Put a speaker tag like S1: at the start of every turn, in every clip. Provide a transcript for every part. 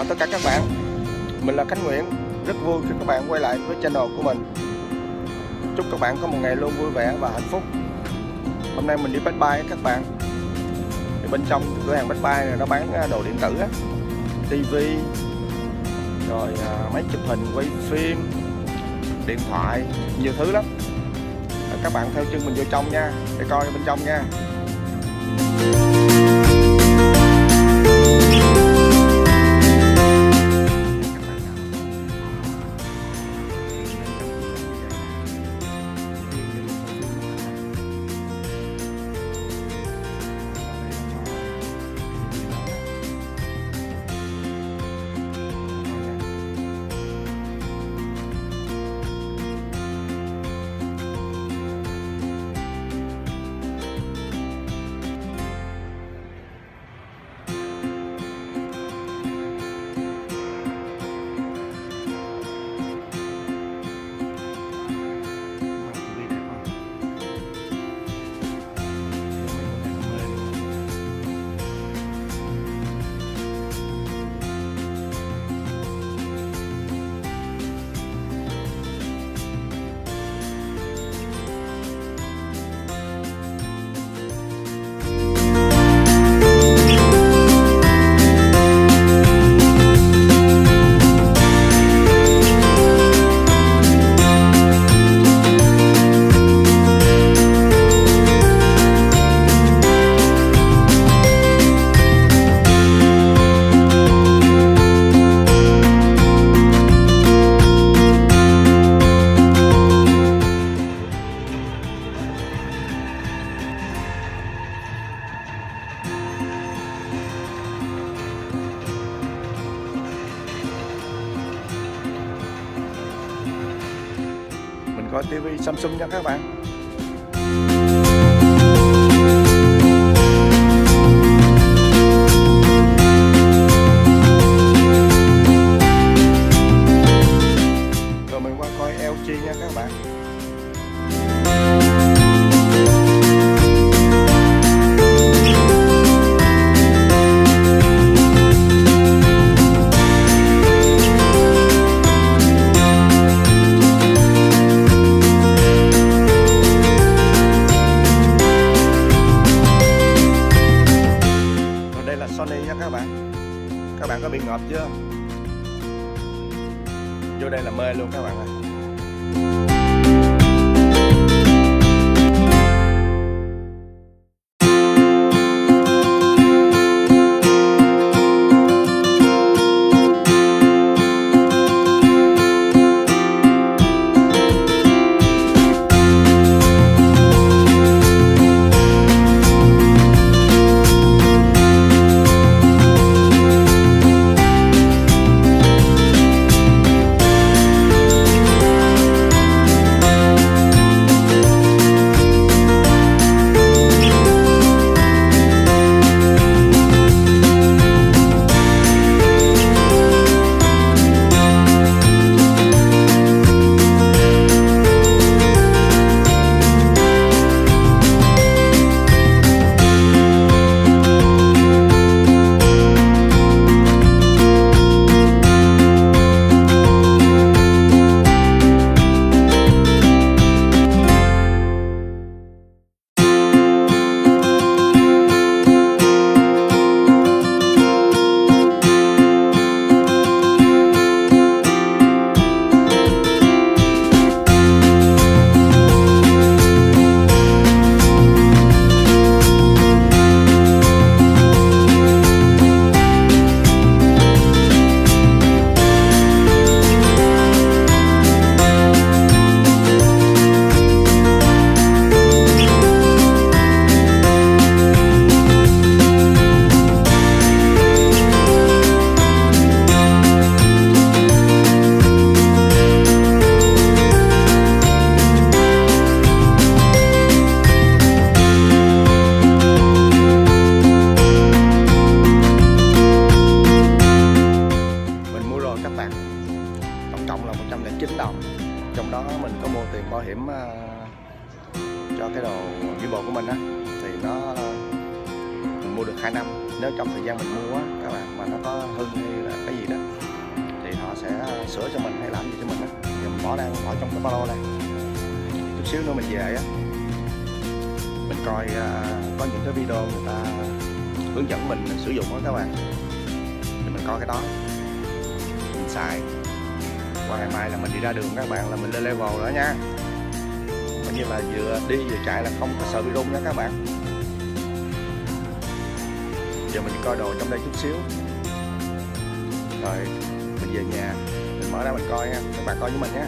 S1: chào tất cả các bạn. Mình là Khánh Nguyễn Rất vui khi các bạn quay lại với channel của mình. Chúc các bạn có một ngày luôn vui vẻ và hạnh phúc. Hôm nay mình đi Best Buy các bạn. Thì Bên trong cửa hàng Best Buy này nó bán à, đồ điện tử á. TV Rồi à, máy chụp hình, quay phim Điện thoại, nhiều thứ lắm. À, các bạn theo chân mình vô trong nha. Để coi bên trong nha. Mình coi tivi Samsung nha các bạn. Vô đây là mê luôn các bạn ơi Thì nó mình mua được 2 năm. Nếu trong thời gian mình mua á các bạn mà nó có hư hay là cái gì đó thì họ sẽ ờ, sửa cho mình hay làm gì cho mình á. Giờ mình bỏ đang bỏ trong cái ba lô này chút xíu nữa mình về á. Mình coi ờ, có những cái video người ta hướng dẫn mình, mình sử dụng đó các bạn. Thì mình coi cái đó. Mình xài. Qua ngày mai là mình đi ra đường các bạn là mình lên level đó nha coi như là vừa đi vừa chạy là không có sợ bị rung nha các bạn. Giờ mình coi đồ trong đây chút xíu. Rồi, mình về nhà, mình mở ra mình coi nha, các bạn coi với mình nhé.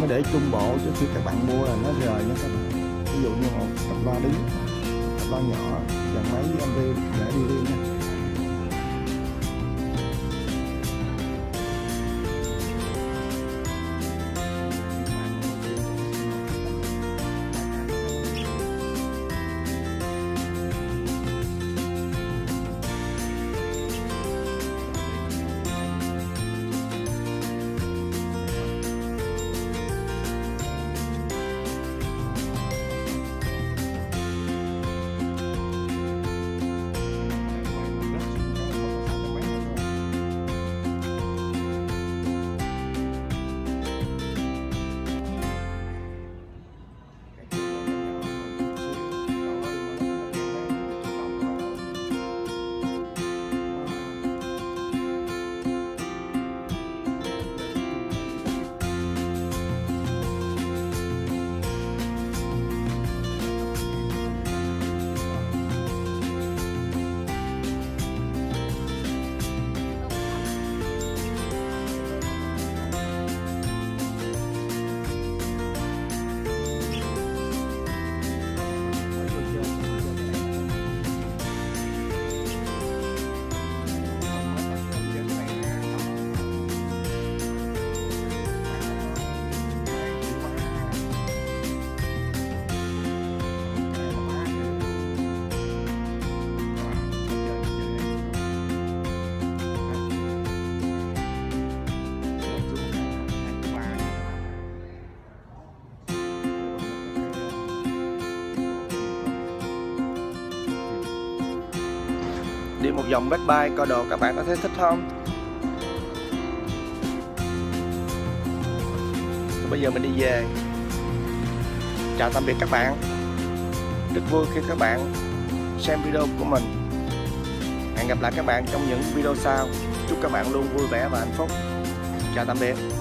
S1: Nó để trung bộ chứ khi các bạn mua là nó rời nha các bạn ví dụ như một cặp loa đứng cặp loa nhỏ và máy MV để đi riêng nha. Dòng một bay coi đồ các bạn có thấy thích không? Bây giờ mình đi về. Chào tạm biệt các bạn. Rất vui khi các bạn xem video của mình. Hẹn gặp lại các bạn trong những video sau. Chúc các bạn luôn vui vẻ và hạnh phúc. Chào tạm biệt.